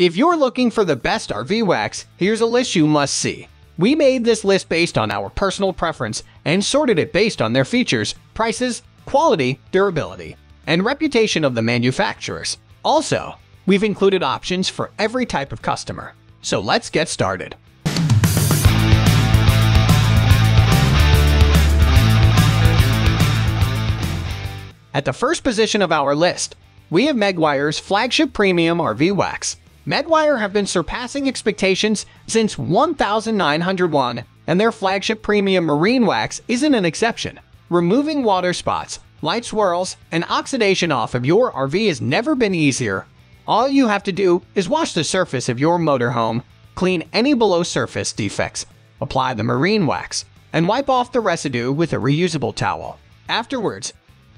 If you're looking for the best RV wax, here's a list you must see. We made this list based on our personal preference and sorted it based on their features, prices, quality, durability, and reputation of the manufacturers. Also, we've included options for every type of customer. So let's get started. At the first position of our list, we have Meguiar's flagship premium RV wax. Meguiar have been surpassing expectations since 1901, and their flagship premium marine wax isn't an exception. Removing water spots, light swirls, and oxidation off of your RV has never been easier. All you have to do is wash the surface of your motorhome, clean any below surface defects, apply the marine wax, and wipe off the residue with a reusable towel. Afterwards,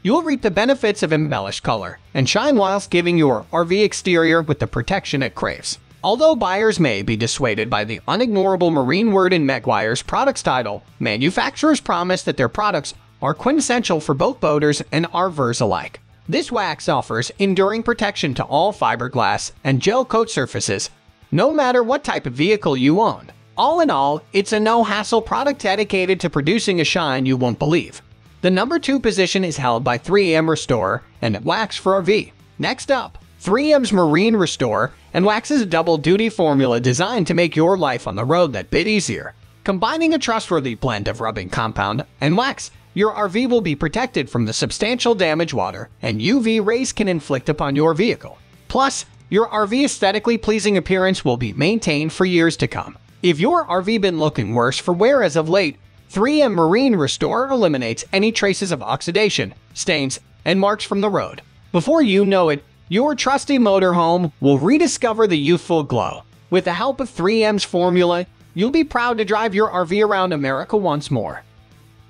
You'll reap the benefits of embellished color and shine whilst giving your RV exterior with the protection it craves. Although buyers may be dissuaded by the unignorable marine word in Meguiar's products title, manufacturers promise that their products are quintessential for boat boaters and RVers alike. This wax offers enduring protection to all fiberglass and gel coat surfaces, no matter what type of vehicle you own. All in all, it's a no-hassle product dedicated to producing a shine you won't believe. The number 2 position is held by 3M Restore and Wax for RV. Next up, 3M's Marine Restore and Wax is a double-duty formula designed to make your life on the road that bit easier. Combining a trustworthy blend of rubbing compound and wax, your RV will be protected from the substantial damage water and UV rays can inflict upon your vehicle. Plus, your RV aesthetically pleasing appearance will be maintained for years to come. If your RV been looking worse for wear as of late, 3M Marine Restore eliminates any traces of oxidation, stains, and marks from the road. Before you know it, your trusty motorhome will rediscover the youthful glow. With the help of 3M's formula, you'll be proud to drive your RV around America once more.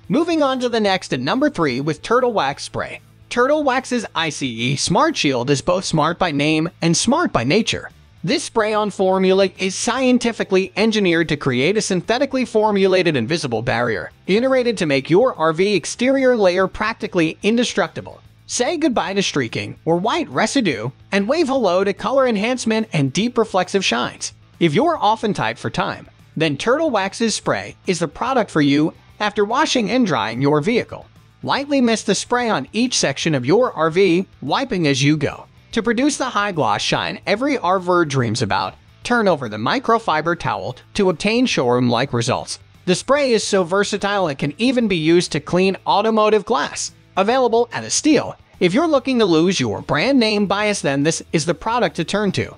Moving on to the next at number 3 with Turtle Wax Spray. Turtle Wax's ICE Smart Shield is both smart by name and smart by nature. This spray-on formula is scientifically engineered to create a synthetically formulated invisible barrier, iterated to make your RV exterior layer practically indestructible. Say goodbye to streaking or white residue, and wave hello to color enhancement and deep reflexive shines. If you're often tight for time, then Turtle Wax's spray is the product for you after washing and drying your vehicle. Lightly mist the spray on each section of your RV, wiping as you go. To produce the high gloss shine every RVer dreams about, turn over the microfiber towel to obtain showroom-like results. The spray is so versatile it can even be used to clean automotive glass. Available at a steal. If you're looking to lose your brand name bias then this is the product to turn to.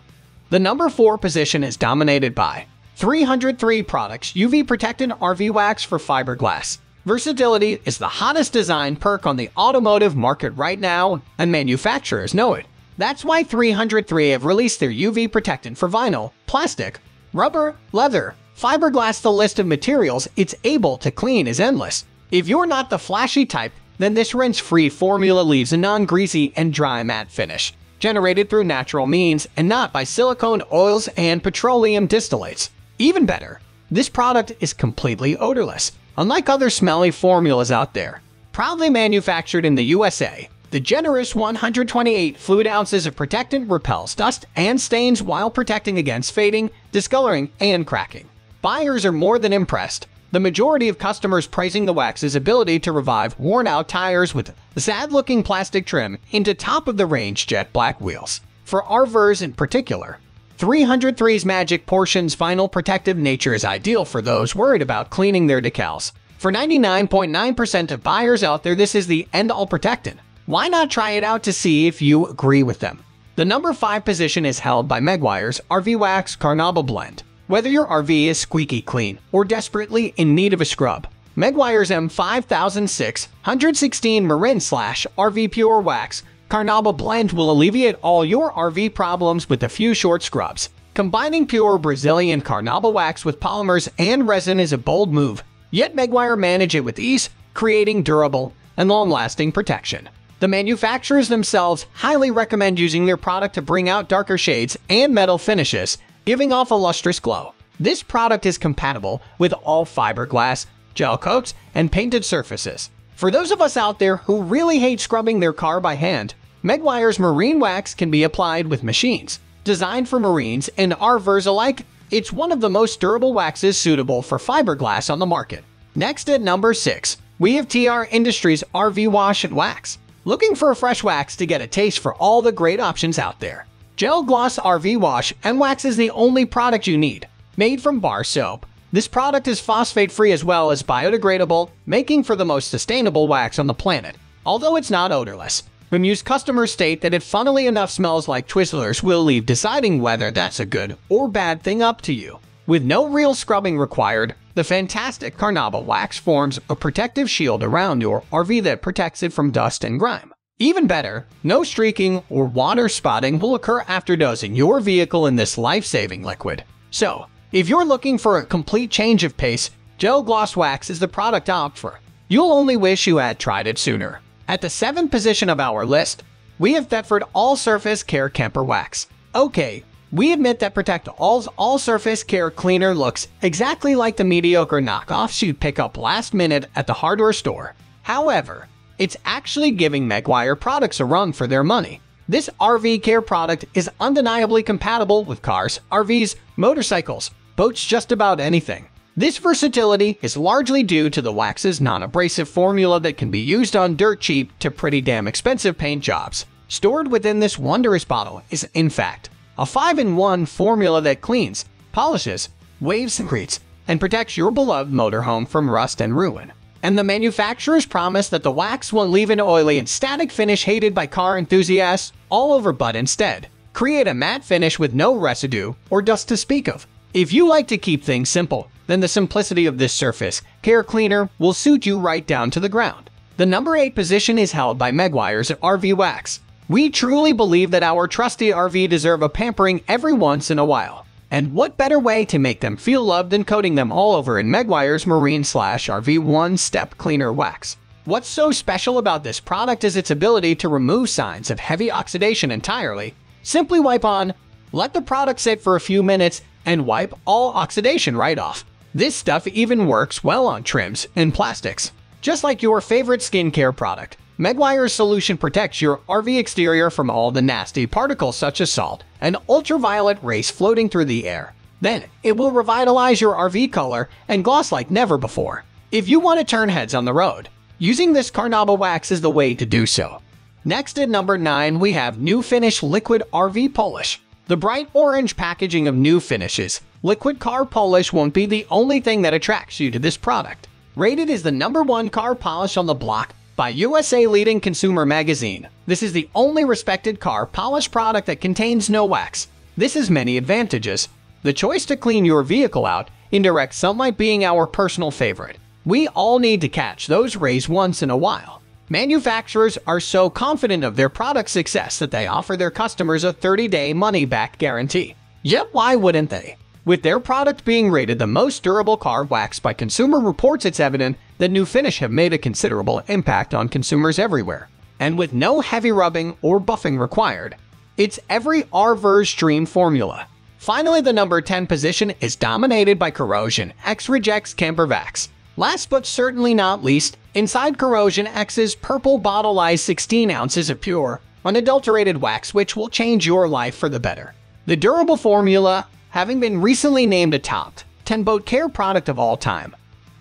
The number 4 position is dominated by 303 Products UV Protectant RV Wax for Fiberglass. Versatility is the hottest design perk on the automotive market right now, and manufacturers know it. That's why 303 have released their UV protectant for vinyl, plastic, rubber, leather, fiberglass the list of materials it's able to clean is endless. If you're not the flashy type, then this rinse-free formula leaves a non-greasy and dry matte finish, generated through natural means and not by silicone oils and petroleum distillates. Even better, this product is completely odorless, unlike other smelly formulas out there. Proudly manufactured in the USA, the generous 128 fluid ounces of protectant repels dust and stains while protecting against fading, discoloring, and cracking. Buyers are more than impressed. The majority of customers praising the wax's ability to revive worn-out tires with sad-looking plastic trim into top-of-the-range jet black wheels. For RVers in particular, 303's Magic Portions final protective nature is ideal for those worried about cleaning their decals. For 99.9% of buyers out there, this is the end-all protectant. Why not try it out to see if you agree with them? The number 5 position is held by Meguiar's RV Wax Carnauba Blend. Whether your RV is squeaky clean or desperately in need of a scrub, Meguiar's M5616 Marine Slash RV Pure Wax Carnauba Blend will alleviate all your RV problems with a few short scrubs. Combining pure Brazilian Carnauba wax with polymers and resin is a bold move, yet Meguiar manage it with ease, creating durable and long-lasting protection. The manufacturers themselves highly recommend using their product to bring out darker shades and metal finishes, giving off a lustrous glow. This product is compatible with all fiberglass, gel coats, and painted surfaces. For those of us out there who really hate scrubbing their car by hand, Meguiar's Marine Wax can be applied with machines. Designed for Marines and RVers alike, it's one of the most durable waxes suitable for fiberglass on the market. Next at number 6, we have TR Industries RV Wash and Wax. Looking for a fresh wax to get a taste for all the great options out there? Gel Gloss RV Wash and Wax is the only product you need. Made from bar soap, this product is phosphate-free as well as biodegradable, making for the most sustainable wax on the planet. Although it's not odorless, Bemused customers state that it funnily enough smells like Twizzlers will leave deciding whether that's a good or bad thing up to you. With no real scrubbing required, the fantastic Carnauba wax forms a protective shield around your RV that protects it from dust and grime. Even better, no streaking or water spotting will occur after dosing your vehicle in this life-saving liquid. So, if you're looking for a complete change of pace, Gel Gloss Wax is the product to opt for. You'll only wish you had tried it sooner. At the 7th position of our list, we have Thetford All Surface Care Camper Wax. Okay, we admit that Protect All's All Surface Care Cleaner looks exactly like the mediocre knockoffs you'd pick up last minute at the hardware store. However, it's actually giving Meguiar products a run for their money. This RV care product is undeniably compatible with cars, RVs, motorcycles, boats just about anything. This versatility is largely due to the wax's non-abrasive formula that can be used on dirt cheap to pretty damn expensive paint jobs. Stored within this wondrous bottle is, in fact, a 5-in-1 formula that cleans, polishes, waves and greets, and protects your beloved motorhome from rust and ruin. And the manufacturers promise that the wax won't leave an oily and static finish hated by car enthusiasts all over but instead, create a matte finish with no residue or dust to speak of. If you like to keep things simple, then the simplicity of this surface care cleaner will suit you right down to the ground. The number 8 position is held by Meguiar's RV Wax. We truly believe that our trusty RV deserve a pampering every once in a while. And what better way to make them feel loved than coating them all over in Meguiar's Marine Slash RV One Step Cleaner Wax. What's so special about this product is its ability to remove signs of heavy oxidation entirely. Simply wipe on, let the product sit for a few minutes, and wipe all oxidation right off. This stuff even works well on trims and plastics. Just like your favorite skincare product, Meguiar's solution protects your RV exterior from all the nasty particles such as salt and ultraviolet rays floating through the air. Then, it will revitalize your RV color and gloss like never before. If you want to turn heads on the road, using this Carnauba wax is the way to do so. Next at number 9 we have Nu Finish Liquid RV Polish. The bright orange packaging of Nu Finish's, liquid car polish won't be the only thing that attracts you to this product. Rated as the number one car polish on the block by USA leading consumer magazine, this is the only respected car polish product that contains no wax. This has many advantages. The choice to clean your vehicle out, indirect sunlight being our personal favorite. We all need to catch those rays once in a while. Manufacturers are so confident of their product success that they offer their customers a 30-day money-back guarantee. Yet why wouldn't they? With their product being rated the most durable car wax by Consumer Reports, it's evident that Nu Finish have made a considerable impact on consumers everywhere. And with no heavy rubbing or buffing required, it's every RVer's dream formula. Finally, the number 10 position is dominated by Corrosion X Rejects Camper Wax. Last but certainly not least, inside Corrosion X's purple bottle lies 16 ounces of pure, unadulterated wax which will change your life for the better. The durable formula, having been recently named a top 10 boat care product of all time,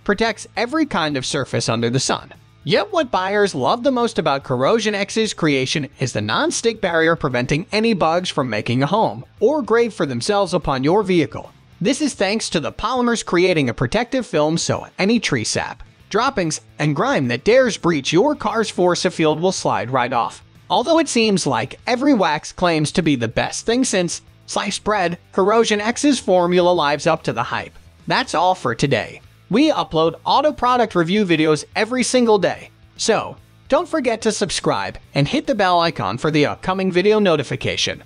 protects every kind of surface under the sun. Yet what buyers love the most about Corrosion X's creation is the non-stick barrier preventing any bugs from making a home or grave for themselves upon your vehicle. This is thanks to the polymers creating a protective film so any tree sap, droppings, and grime that dares breach your car's force of field will slide right off. Although it seems like every wax claims to be the best thing since sliced bread, Corrosion X's formula lives up to the hype. That's all for today. We upload auto product review videos every single day, so don't forget to subscribe and hit the bell icon for the upcoming video notification.